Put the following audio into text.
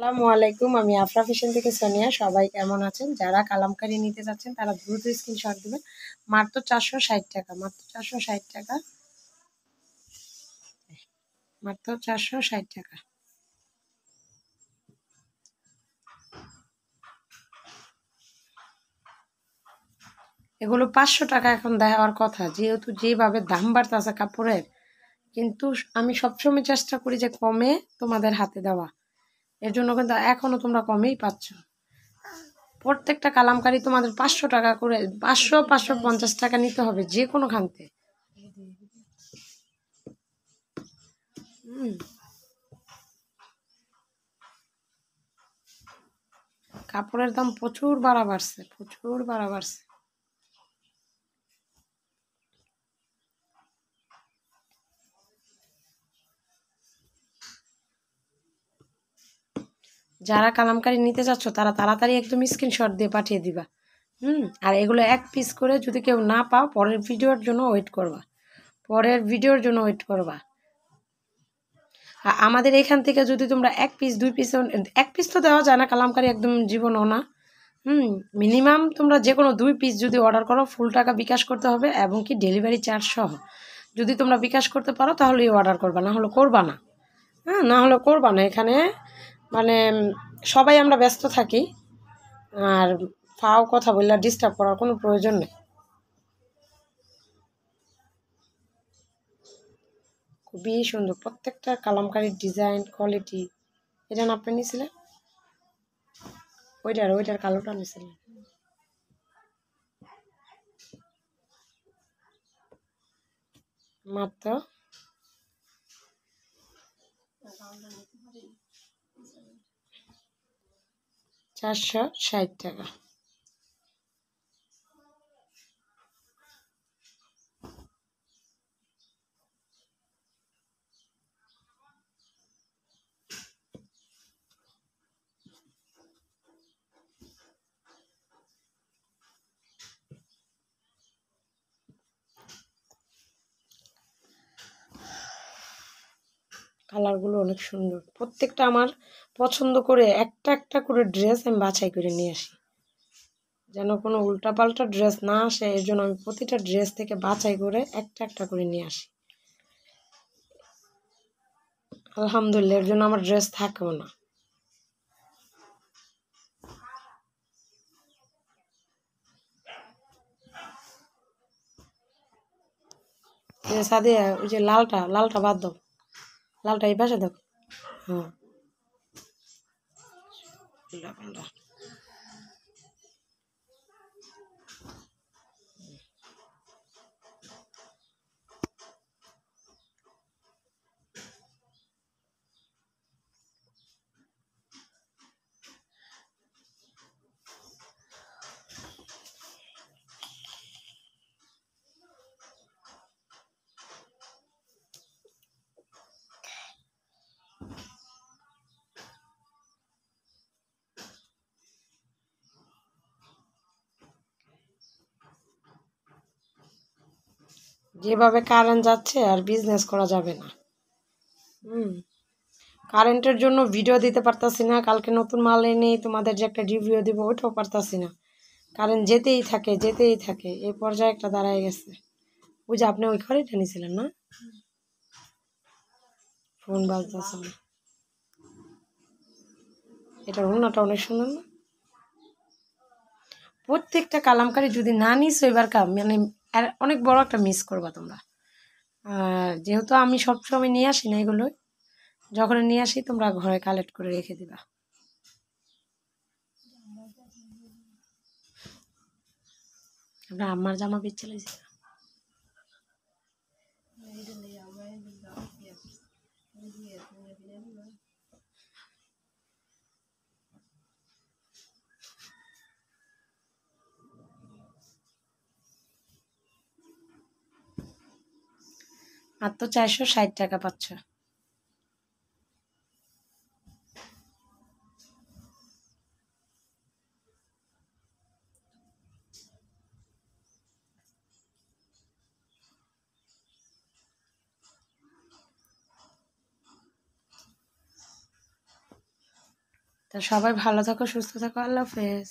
আসসালামু আলাইকুম, আমি আফরা ফ্যাশন থেকে সোনিয়া। সবাই কেমন আছেন? যারা কালামকারি নিতে যাচ্ছেন, তারা দ্রুত স্ক্রিনশট দেবেন। মাত্র চারশো ষাট টাকা, মাত্র চারশো ষাট টাকা। মাত্র চারশো ষাট টাকা। এগুলো পাঁচশো টাকা এখন দেওয়ার কথা, যেহেতু যেভাবে দাম বাড়তেছে কাপড়ের। কিন্তু আমি সবসময় চেষ্টা করি যে কমে তোমাদের হাতে দেওয়া। এর জন্য কিন্তু এখনও তোমরা কমেই পাচ্ছ। প্রত্যেকটা কালামকারি তোমাদের পাঁচশো টাকা করে, পাঁচশো পাঁচশো পঞ্চাশ টাকা নিতে হবে যে কোনো খানতে কাপড়ের দাম প্রচুর বাড়া বাড়ছে, প্রচুর বাড়া বাড়ছে। যারা কালামকারি নিতে চাচ্ছ তারা তাড়াতাড়ি একদম স্ক্রিনশট দিয়ে পাঠিয়ে দিবা। হুম? আর এগুলো এক পিস করে যদি কেউ না পাও, পরের ভিডিওর জন্য ওয়েট করবা। পরের ভিডিওর জন্য ওয়েট করবা। আর আমাদের এখান থেকে যদি তোমরা এক পিস দুই পিস এক পিস তো দেওয়া যায় না, কালামকারি একদম জীবনও না। হুম? মিনিমাম তোমরা যে কোনো দুই পিস যদি অর্ডার করো ফুল টাকা বিকাশ করতে হবে এবং কি ডেলিভারি চার্জ সহ। যদি তোমরা বিকাশ করতে পারো, তাহলেই অর্ডার করবা না হলে করবা না। হ্যাঁ না হলে করবা না এখানে। মানে সবাই আমরা ব্যস্ত থাকি, আর ফাও কথা বললে ডিস্টার্ব করার কোনো প্রয়োজন নেই। খুবই সুন্দর, প্রত্যেকটা কালামকারির ডিজাইন কোয়ালিটি এটা না আপনি নিয়েছিলেন ওইটার ওইটার কালোটা নিয়েছিলেন মাত্র চারশো ষাট টাকা। কালারগুলো অনেক সুন্দর। প্রত্যেকটা আমার পছন্দ করে একটা একটা করে ড্রেস আমি বাছাই করে নিয়ে আসি। যেন কোনো উল্টাপাল্টা ড্রেস না আসে, এর জন্য আমি প্রতিটা ড্রেস থেকে বাছাই করে একটা একটা করে নিয়ে আসি। আলহামদুলিল্লাহ, এর জন্য আমার ড্রেস থাকেও না। সাদিয়া, ওই যে লালটা লালটা বাদ দাও। লালটা এই পাশে দেখো। হ্যাঁ। যেভাবে কারেন্ট যাচ্ছে আর বিজনেস করা যাবে না। হুম। কারেন্টের জন্য ভিডিও দিতে পারতাছি না, কালকে নতুন মাল এনে তোমাদের যে একটা রিভিউ দিব, ওইটাও পারতাছি না। কারেন্ট যেতেই থাকে যেতেই থাকে এই পর্যায়ে একটা দাঁড়ায় গেছে। ওই যে আপনি ওই ঘরেটা নিয়েছিলেন না? ফোন বাজতেছে না। এটা রুনাটা অনেক সুন্দর না? প্রত্যেকটা কালামকারি যদি না নিস, এবার মানে আর অনেক বড় একটা মিস করবা তোমরা। যেহেতু আমি সবসময় নিয়ে আসি না এগুলো যখন নিয়ে আসি তোমরা ঘরে কালেক্ট করে রেখে দিবা। আমরা আমার জামা পিচ্ছে মাত্র চারশো ষাট টাকা পাচ্ছ। তা সবাই ভালো থাকো সুস্থ থাকো আল্লাহ হাফেজ।